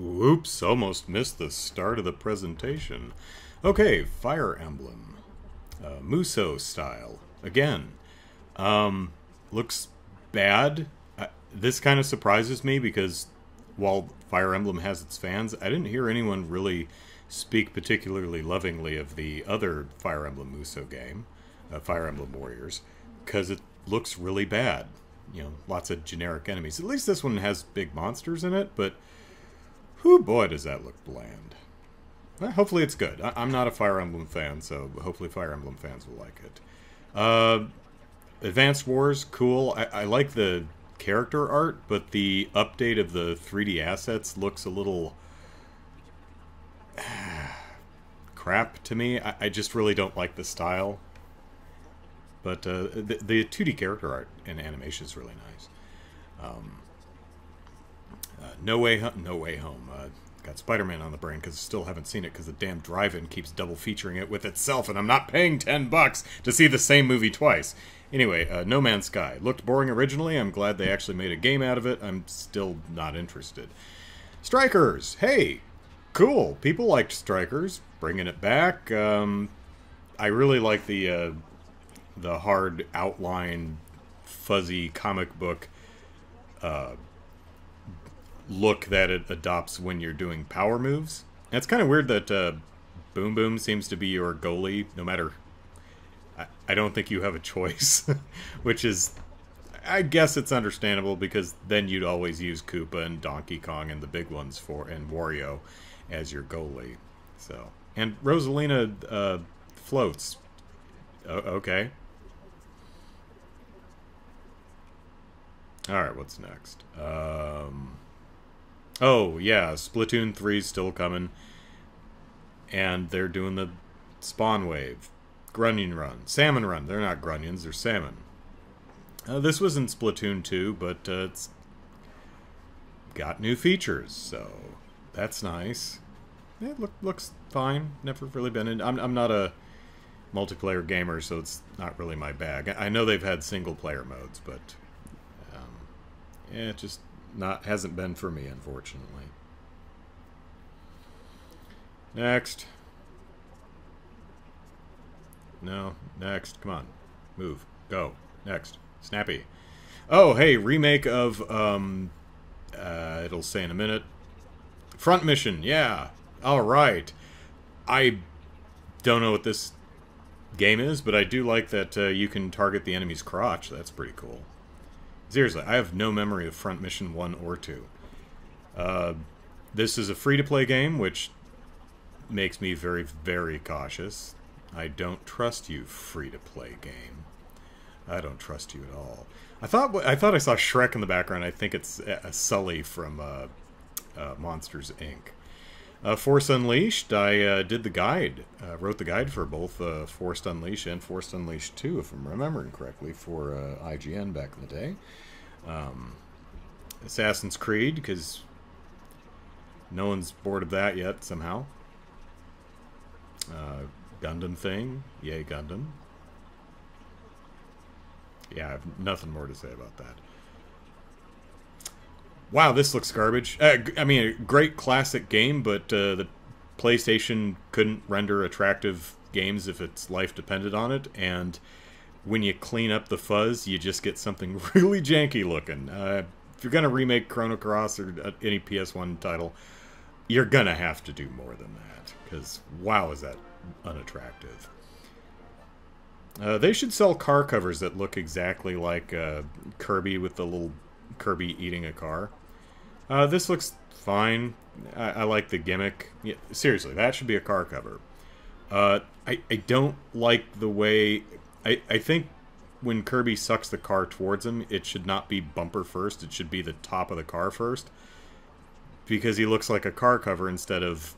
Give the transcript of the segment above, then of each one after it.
Whoops, almost missed the start of the presentation. Okay, Fire Emblem. Uh, Musou style. Again. Um, looks bad. Uh, this kind of surprises me because while Fire Emblem has its fans, I didn't hear anyone really speak particularly lovingly of the other Fire Emblem Musou game, uh, Fire Emblem Warriors, because it looks really bad. You know, lots of generic enemies. At least this one has big monsters in it, but whoo boy does that look bland. Well, hopefully it's good. I- am not a Fire Emblem fan, so hopefully Fire Emblem fans will like it. Uh, Advanced Wars, cool. I, I like the character art, but the update of the 3D assets looks a little crap to me. I, I, just really don't like the style. But uh, the, the 2D character art and animation is really nice. Um, no way, no way home. Uh, got Spider-Man on the brain because I still haven't seen it because the damn drive-in keeps double featuring it with itself, and I'm not paying ten bucks to see the same movie twice. Anyway, uh, No Man's Sky looked boring originally. I'm glad they actually made a game out of it. I'm still not interested. Strikers, hey, cool. People liked Strikers, bringing it back. Um, I really like the uh, the hard outline, fuzzy comic book uh, look that it adopts when you're doing power moves. And it's kind of weird that uh, Boom Boom seems to be your goalie, no matter. I, I don't think you have a choice, which is. I guess it's understandable because then you'd always use Koopa and Donkey Kong and the big ones for and Wario as your goalie. So and Rosalina uh, floats. O okay. All right, what's next? Um, oh yeah, Splatoon 3's still coming, and they're doing the spawn wave, Grunion Run, Salmon Run. They're not Grunions, they're salmon. Uh, this was in Splatoon 2, but uh, it's got new features, so that's nice. It look, looks fine. Never really been in. I'm, I'm not a multiplayer gamer, so it's not really my bag. I know they've had single player modes, but yeah, it just not hasn't been for me, unfortunately. Next. No, next. Come on. Move. Go. Next. Snappy. Oh, hey, remake of, um, uh, it'll say in a minute. Front Mission, yeah. Alright. I don't know what this game is, but I do like that uh, you can target the enemy's crotch. That's pretty cool. Seriously, I have no memory of Front Mission 1 or 2. Uh, this is a free-to-play game, which makes me very, very cautious. I don't trust you, free-to-play game. I don't trust you at all. I thought I thought I saw Shrek in the background. I think it's uh, Sully from uh, uh, Monsters Inc. Uh, Force Unleashed, I uh, did the guide, uh, wrote the guide for both uh, Force Unleashed and Force Unleashed 2, if I'm remembering correctly, for uh, IGN back in the day. Um, Assassin's Creed, because no one's bored of that yet, somehow. Uh, Gundam thing, yay Gundam. Yeah, I have nothing more to say about that. Wow, this looks garbage. Uh, I mean, a great classic game, but uh, the PlayStation couldn't render attractive games if its life depended on it, and when you clean up the fuzz, you just get something really janky looking. Uh, if you're gonna remake Chrono Cross or uh, any PS1 title, you're gonna have to do more than that, because wow, is that unattractive. Uh, they should sell car covers that look exactly like uh, Kirby with the little Kirby eating a car. Uh, this looks fine. I, I, like the gimmick. Yeah, seriously, that should be a car cover. Uh, I, I don't like the way... I, I think when Kirby sucks the car towards him, it should not be bumper first. It should be the top of the car first. Because he looks like a car cover instead of,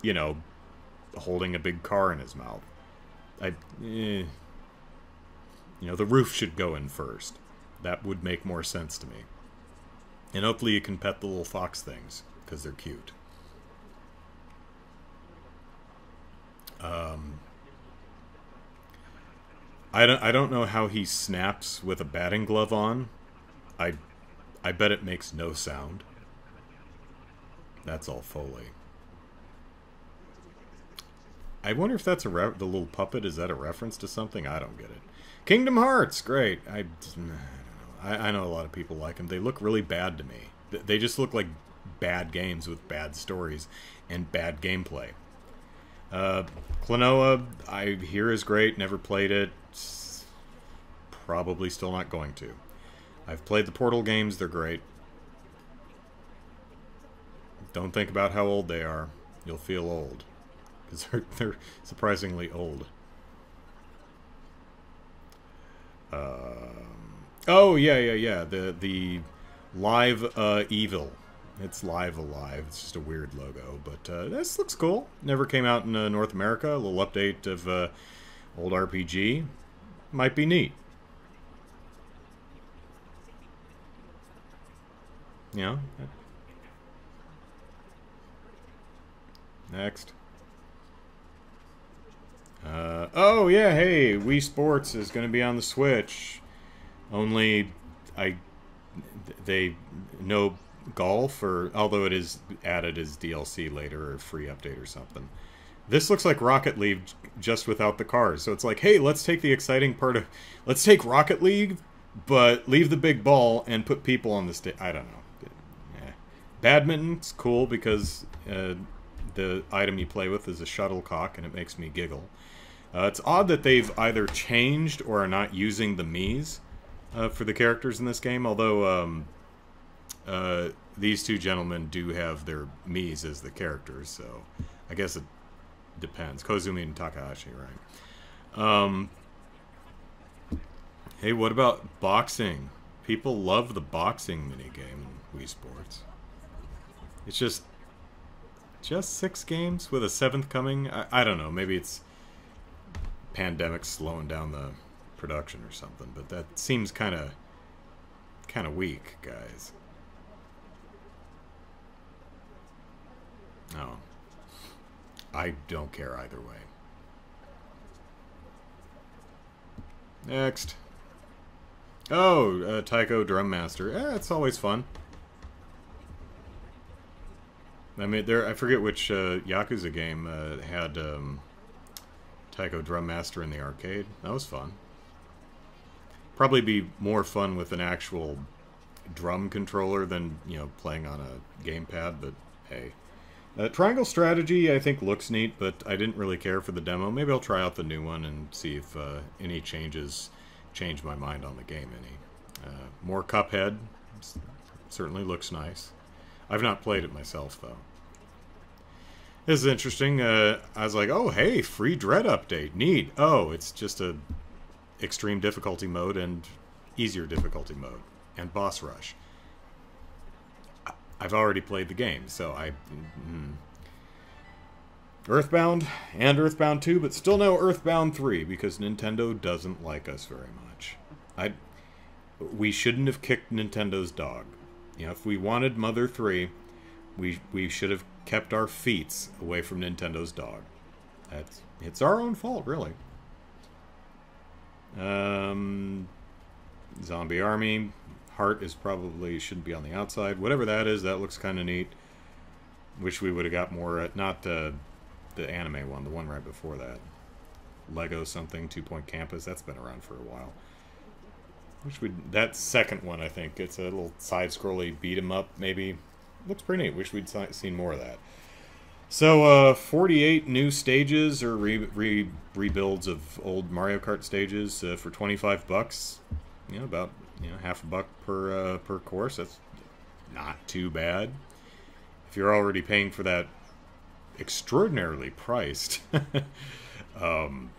you know, holding a big car in his mouth. I... Eh. You know, the roof should go in first. That would make more sense to me. And hopefully you can pet the little fox things, because they're cute. Um, I don't, I don't know how he snaps with a batting glove on. I, I bet it makes no sound. That's all Foley. I wonder if that's a the little puppet. Is that a reference to something? I don't get it. Kingdom Hearts, great. I, I, I know a lot of people like them. They look really bad to me. They just look like bad games with bad stories and bad gameplay. Uh, Klonoa, I hear is great. Never played it. Probably still not going to. I've played the Portal games. They're great. Don't think about how old they are. You'll feel old. Because they're, they're surprisingly old. Um, oh, yeah, yeah, yeah. The, the Live uh, Evil it's Live A Live. It's just a weird logo, but uh, this looks cool. Never came out in uh, North America. A little update of uh, old RPG. Might be neat. Yeah. Next. Uh, oh, yeah, hey, Wii Sports is going to be on the Switch. Only, I, they, no golf, or although it is added as DLC later or free update or something. This looks like Rocket League just without the cars. So it's like, hey, let's take the exciting part of, let's take Rocket League, but leave the big ball and put people on the stage. I don't know. Yeah. Badminton's cool because uh, the item you play with is a shuttlecock, and it makes me giggle. Uh, it's odd that they've either changed or are not using the Mii's uh, for the characters in this game, although um, uh, these two gentlemen do have their Mii's as the characters, so I guess it depends. Koizumi and Takahashi, right? Um, hey, what about boxing? People love the boxing minigame in Wii Sports. It's just just six games with a seventh coming. I, I don't know. Maybe it's pandemic slowing down the production or something, but that seems kind of kind of weak, guys. No. I don't care either way. Next. Oh, uh, Taiko Drum Master. Eh, it's always fun. I mean, there. I forget which uh, Yakuza game uh, had um, Taiko Drum Master in the arcade. That was fun. Probably be more fun with an actual drum controller than you know playing on a gamepad. But hey. Uh, Triangle Strategy, I think, looks neat, but I didn't really care for the demo. Maybe I'll try out the new one and see if uh, any changes change my mind on the game any. Uh, more Cuphead. Certainly looks nice. I've not played it myself, though. This is interesting. Uh, I was like, oh, hey, free Dread update. Neat. Oh, it's just a extreme difficulty mode and easier difficulty mode. And boss rush. I've already played the game, so I. Mm, Earthbound and Earthbound 2, but still no Earthbound 3 because Nintendo doesn't like us very much. I we shouldn't have kicked Nintendo's dog. You know, if we wanted Mother 3, we we should have kept our feet away from Nintendo's dog. That's it's our own fault, really. Um Zombie Army, Heart is probably shouldn't be on the outside. Whatever that is, that looks kind of neat. Wish we would have got more at not the the anime one, the one right before that. Lego something, Two Point Campus. That's been around for a while. Wish we that second one. I think it's a little side-scrolly beat 'em up. Maybe looks pretty neat. Wish we'd seen more of that. So, uh, 48 new stages or re, re rebuilds of old Mario Kart stages uh, for 25 bucks. You know, about you know half a buck per uh, per course. That's not too bad. If you're already paying for that extraordinarily priced, um,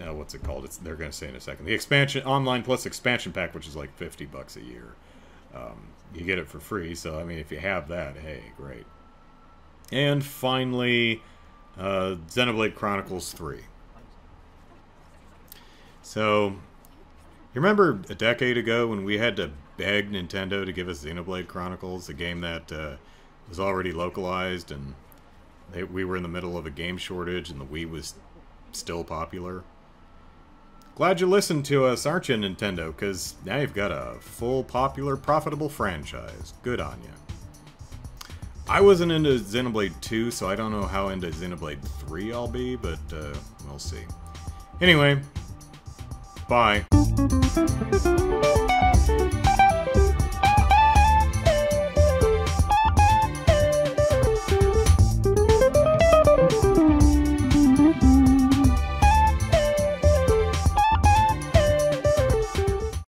uh, what's it called? It's they're going to say in a second. The expansion online plus expansion pack, which is like fifty bucks a year. Um, you get it for free. So I mean, if you have that, hey, great. And finally, uh, Xenoblade Chronicles Three. So you remember a decade ago when we had to beg Nintendo to give us Xenoblade Chronicles, a game that uh, was already localized, and they, we were in the middle of a game shortage, and the Wii was still popular? Glad you listened to us, aren't you, Nintendo? Because now you've got a full, popular, profitable franchise. Good on you. I wasn't into Xenoblade 2, so I don't know how into Xenoblade 3 I'll be, but uh, we'll see. Anyway, bye.